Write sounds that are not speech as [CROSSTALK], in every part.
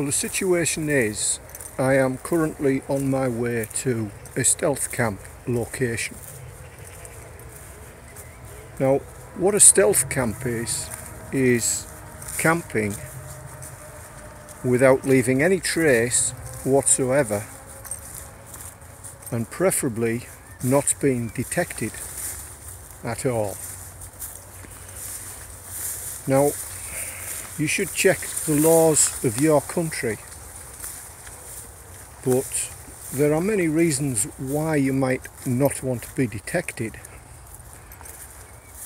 Well, the situation is I am currently on my way to a stealth camp location. Now, what a stealth camp is, is camping without leaving any trace whatsoever and preferably not being detected at all. Now, you should check the laws of your country, but there are many reasons why you might not want to be detected.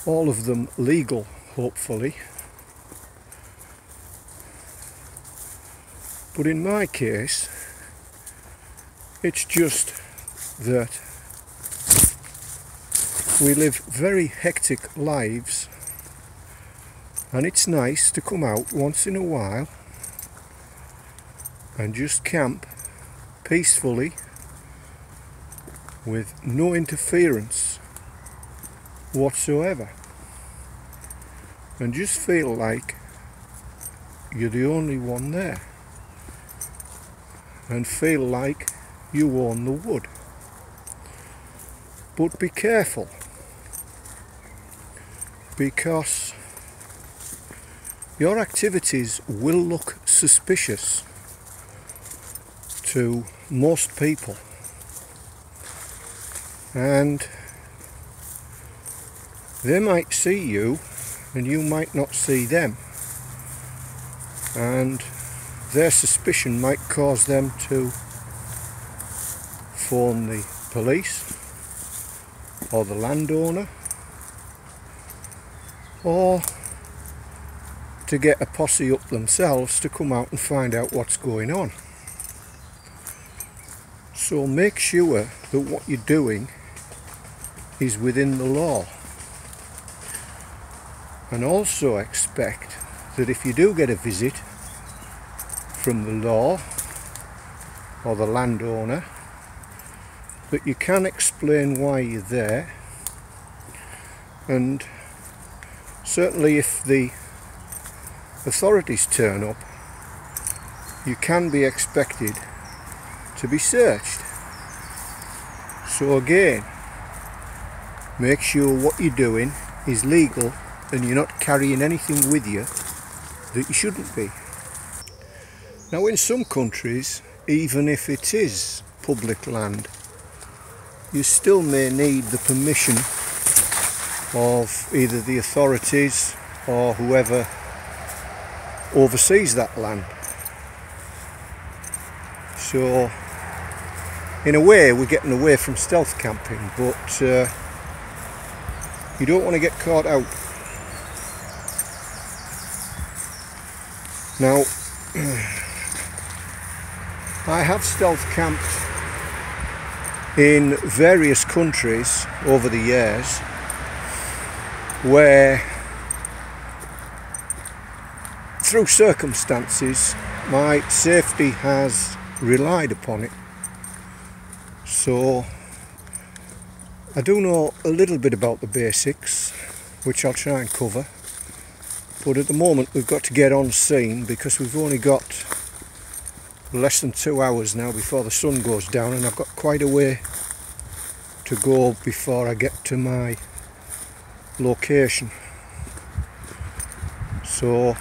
All of them legal, hopefully. But in my case, it's just that we live very hectic lives and it's nice to come out once in a while and just camp peacefully with no interference whatsoever. And just feel like you're the only one there. And feel like you own the wood. But be careful because your activities will look suspicious to most people. And they might see you and you might not see them. And their suspicion might cause them to phone the police or the landowner or to get a posse up themselves to come out and find out what's going on. So make sure that what you're doing is within the law. And also expect that if you do get a visit from the law or the landowner, that you can explain why you're there and certainly if the authorities turn up, you can be expected to be searched. So again, make sure what you're doing is legal and you're not carrying anything with you that you shouldn't be. Now in some countries, even if it is public land, you still may need the permission of either the authorities or whoever oversees that land. So, in a way, we're getting away from stealth camping, but uh, you don't want to get caught out. Now, [CLEARS THROAT] I have stealth camped in various countries over the years where through circumstances, my safety has relied upon it. So I do know a little bit about the basics, which I'll try and cover. But at the moment, we've got to get on scene because we've only got less than two hours now before the sun goes down, and I've got quite a way to go before I get to my location. So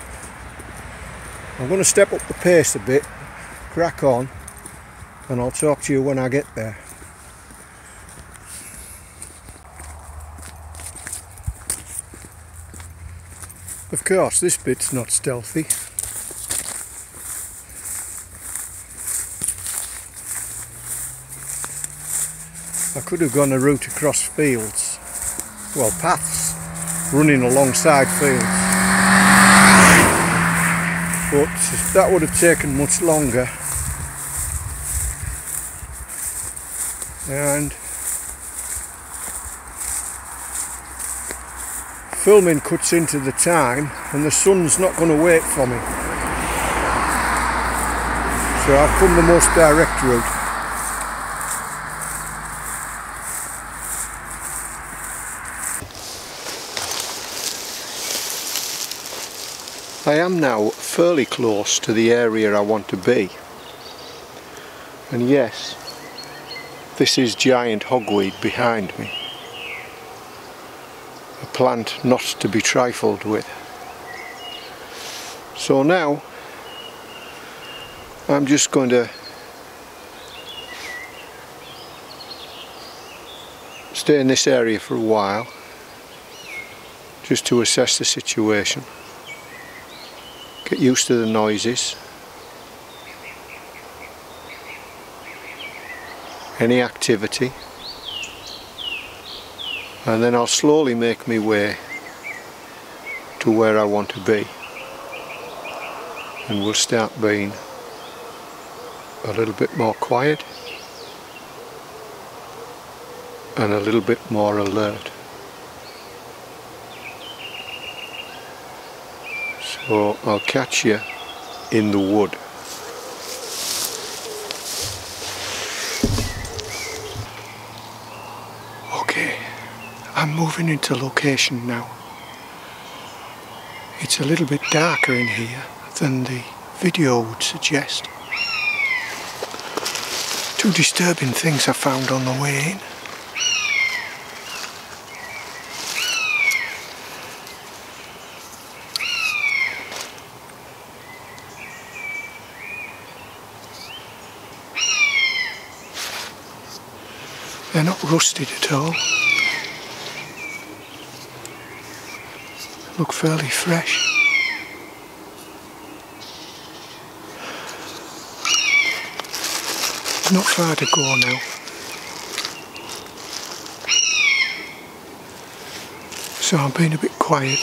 I'm going to step up the pace a bit, crack on, and I'll talk to you when I get there. Of course, this bit's not stealthy. I could have gone a route across fields, well paths, running alongside fields but that would have taken much longer. And filming cuts into the time and the sun's not going to wait for me. So I've come the most direct route. I am now fairly close to the area I want to be. And yes, this is giant hogweed behind me. A plant not to be trifled with. So now I'm just going to stay in this area for a while just to assess the situation get used to the noises. Any activity. And then I'll slowly make my way to where I want to be. And we'll start being a little bit more quiet and a little bit more alert. So I'll catch you in the wood. Okay, I'm moving into location now. It's a little bit darker in here than the video would suggest. Two disturbing things I found on the way in. They're not rusted at all. Look fairly fresh. Not far to go now. So I'm being a bit quiet.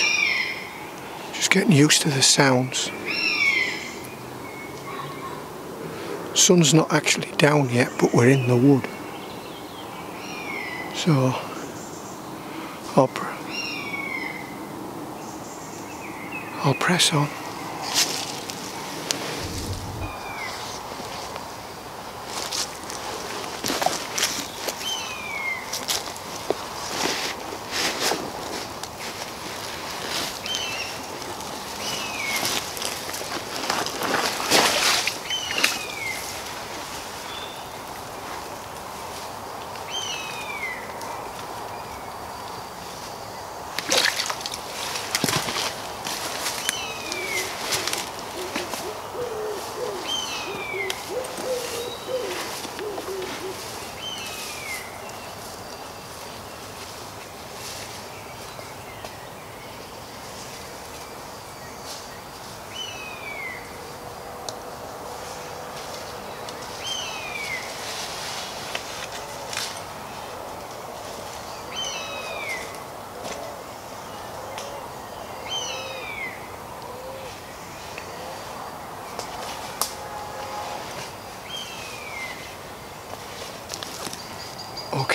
Just getting used to the sounds. Sun's not actually down yet, but we're in the wood. So, I'll, pr I'll press on.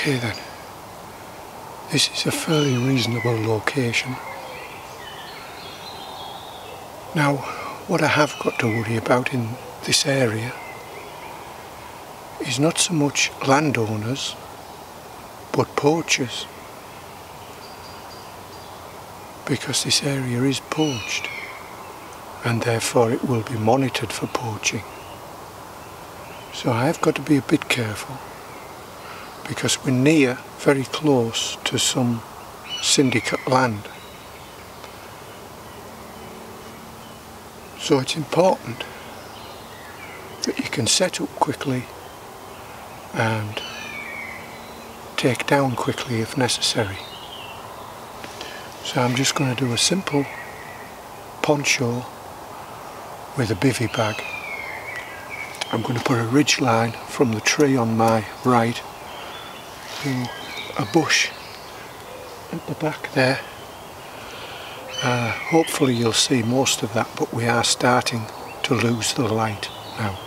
Okay then, this is a fairly reasonable location. Now, what I have got to worry about in this area is not so much landowners, but poachers. Because this area is poached, and therefore it will be monitored for poaching. So I have got to be a bit careful because we're near, very close to some syndicate land. So it's important that you can set up quickly and take down quickly if necessary. So I'm just going to do a simple poncho with a bivy bag. I'm going to put a ridge line from the tree on my right a bush at the back there. Uh, hopefully you'll see most of that but we are starting to lose the light now.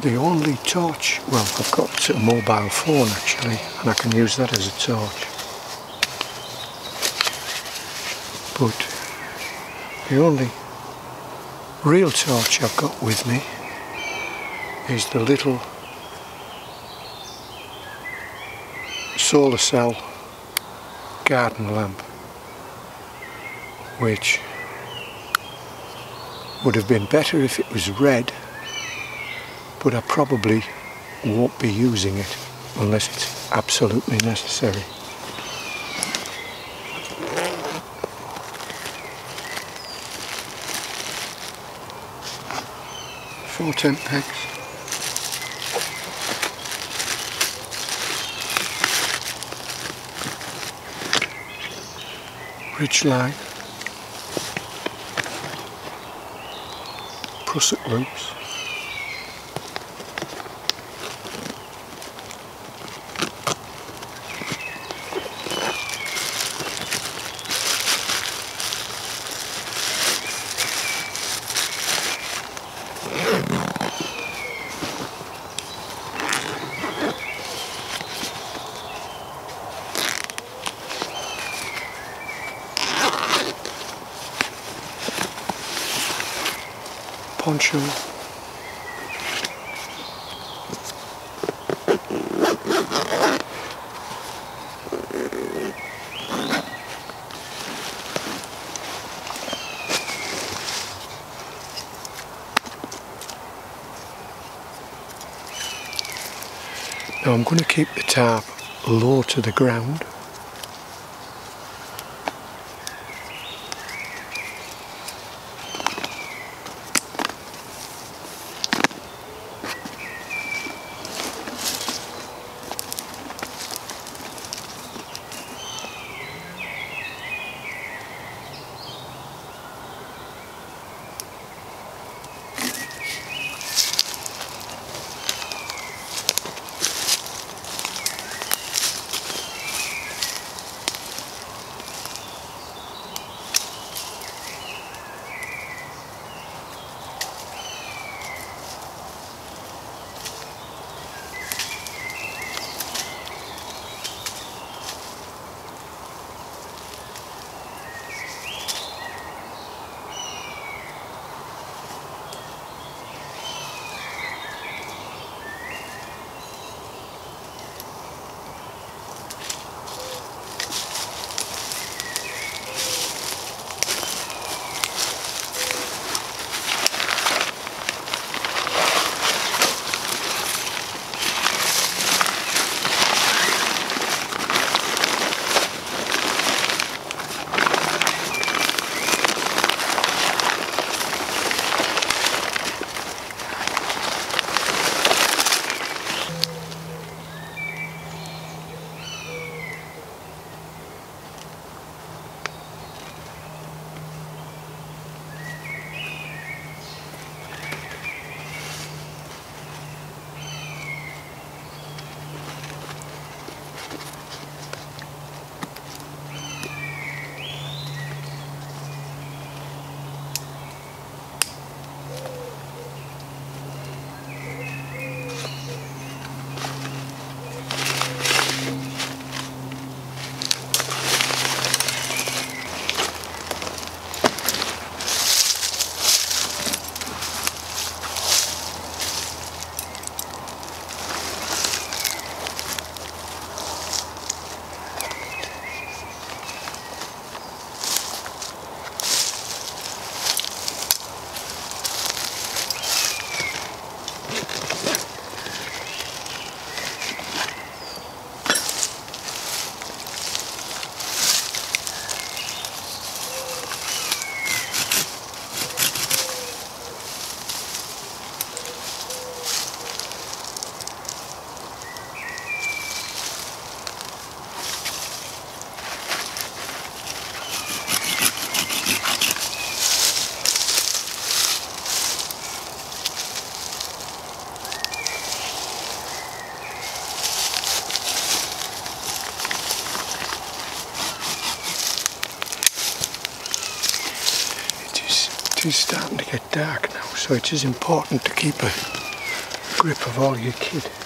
The only torch, well I've got a mobile phone actually and I can use that as a torch. But the only real torch I've got with me is the little solar cell garden lamp which would have been better if it was red but I probably won't be using it unless it's absolutely necessary. Four tent pegs. Ridge line. Prusik loops. poncho. Now I'm going to keep the tarp low to the ground so it is important to keep a grip of all your kit.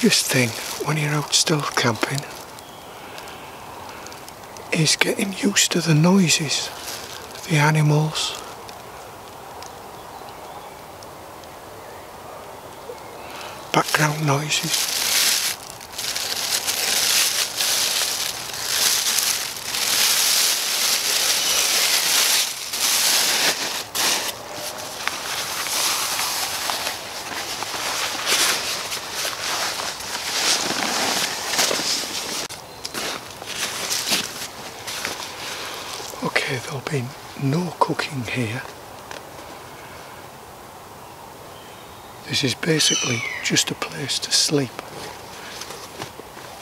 Biggest thing when you're out stealth camping is getting used to the noises, the animals. Background noises. Okay, there'll be here. This is basically just a place to sleep.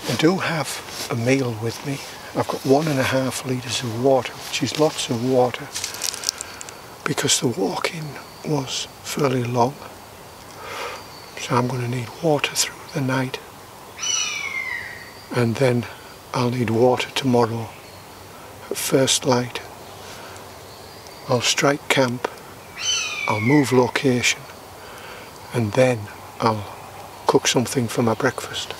I do have a meal with me. I've got one and a half litres of water, which is lots of water, because the walking was fairly long. So I'm going to need water through the night. And then I'll need water tomorrow at first light. I'll strike camp, I'll move location, and then I'll cook something for my breakfast.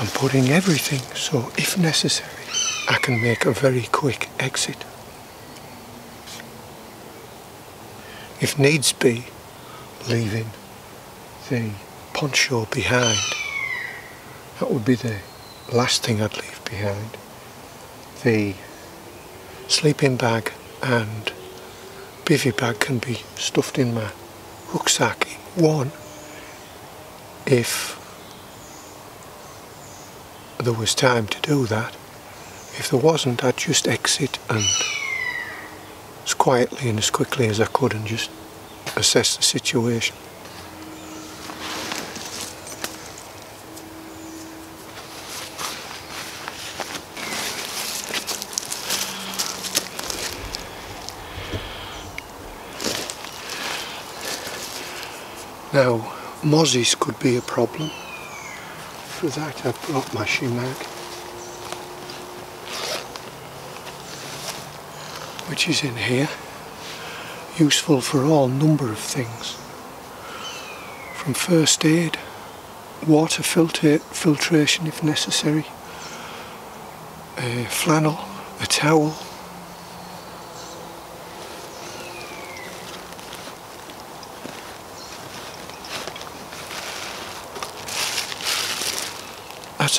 I'm putting everything so if necessary I can make a very quick exit. If needs be, leaving the poncho behind. That would be the last thing I'd leave behind. The sleeping bag and bivy bag can be stuffed in my rucksack one if there was time to do that. If there wasn't, I'd just exit and as quietly and as quickly as I could and just assess the situation. Now, mozzies could be a problem. For that I brought my shemagh, which is in here, useful for all number of things. From first aid, water filter filtration if necessary, a flannel, a towel,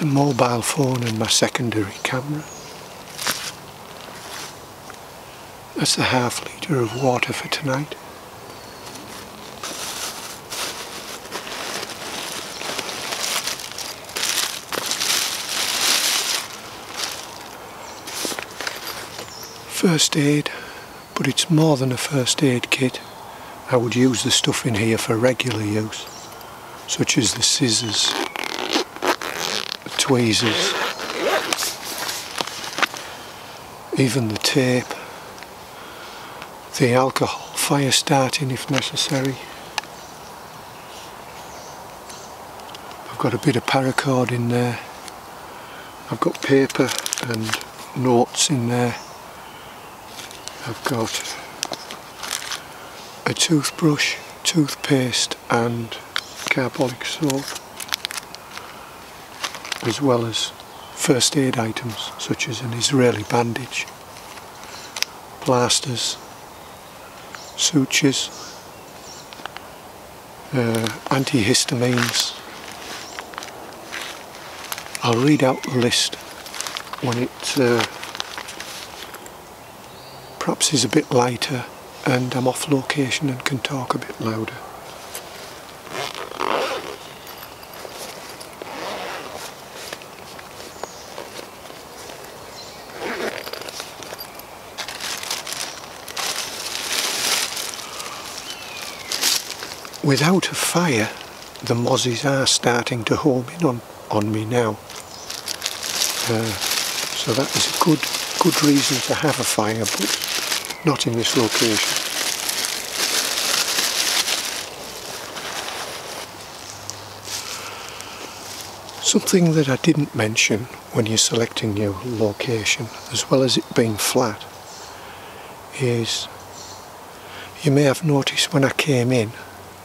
a mobile phone and my secondary camera. That's the half litre of water for tonight. First aid, but it's more than a first aid kit. I would use the stuff in here for regular use, such as the scissors, tweezers, even the tape, the alcohol, fire starting if necessary. I've got a bit of paracord in there. I've got paper and notes in there. I've got a toothbrush, toothpaste and carbolic soap as well as first aid items such as an Israeli bandage, plasters, sutures, uh, antihistamines. I'll read out the list when it uh, perhaps is a bit lighter and I'm off location and can talk a bit louder. Without a fire, the mozzies are starting to home in on, on me now. Uh, so that is a good, good reason to have a fire, but not in this location. Something that I didn't mention when you're selecting your location, as well as it being flat, is you may have noticed when I came in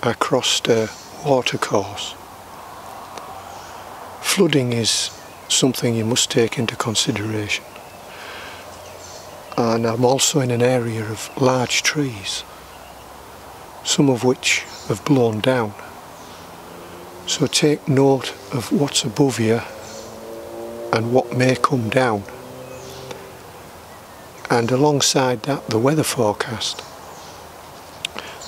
I the watercourse. Flooding is something you must take into consideration. And I'm also in an area of large trees, some of which have blown down. So take note of what's above you and what may come down. And alongside that, the weather forecast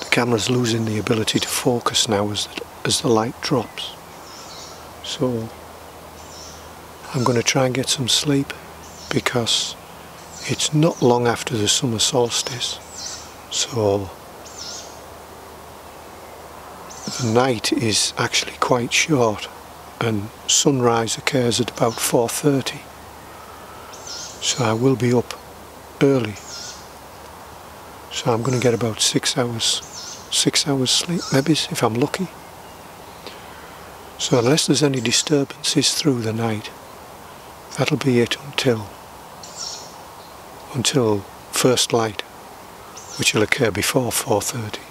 camera's losing the ability to focus now as the, as the light drops. So I'm going to try and get some sleep because it's not long after the summer solstice. So the night is actually quite short and sunrise occurs at about 4.30 so I will be up early so I'm going to get about six hours six hours sleep maybe if I'm lucky. So unless there's any disturbances through the night, that'll be it until until first light, which will occur before 4.30.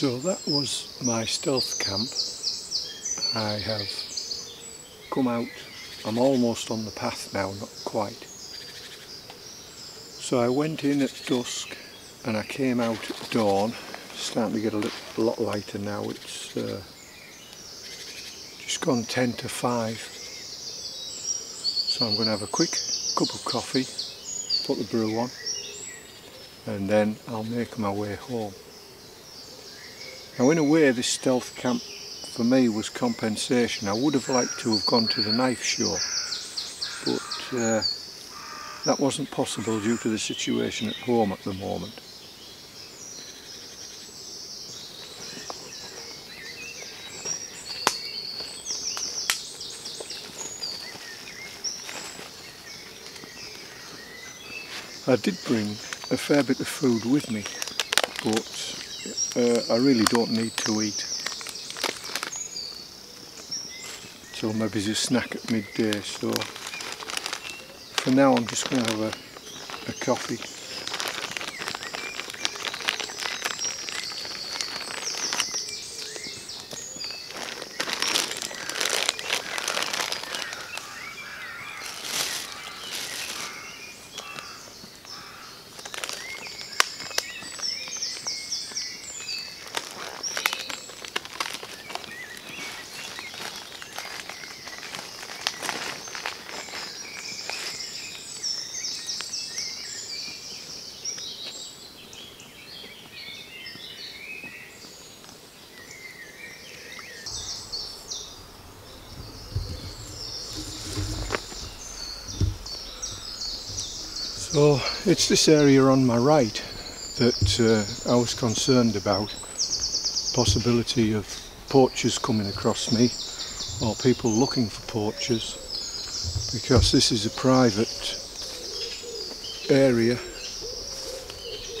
So that was my stealth camp. I have come out, I'm almost on the path now, not quite. So I went in at dusk and I came out at dawn, starting to get a, a lot lighter now, it's uh, just gone 10 to 5. So I'm going to have a quick cup of coffee, put the brew on and then I'll make my way home. Now in a way this stealth camp for me was compensation. I would have liked to have gone to the knife show but uh, that wasn't possible due to the situation at home at the moment. I did bring a fair bit of food with me, but uh, I really don't need to eat. So maybe as a snack at midday, so for now I'm just going to have a, a coffee. So it's this area on my right that uh, I was concerned about possibility of poachers coming across me or people looking for poachers because this is a private area.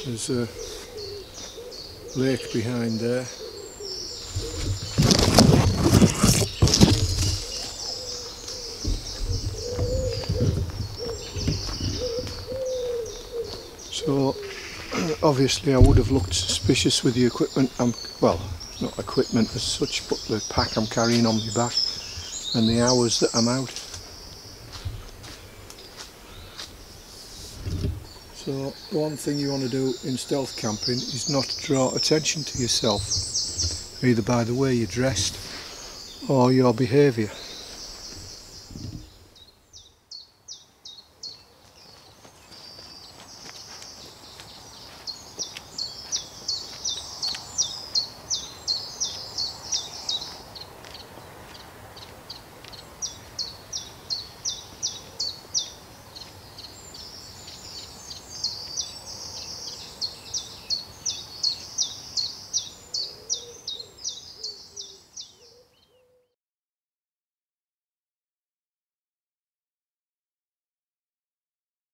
There's a lake behind there So obviously I would have looked suspicious with the equipment I'm well not equipment as such but the pack I'm carrying on my back and the hours that I'm out. So one thing you want to do in stealth camping is not draw attention to yourself either by the way you're dressed or your behaviour.